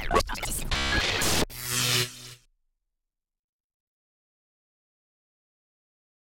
すいません。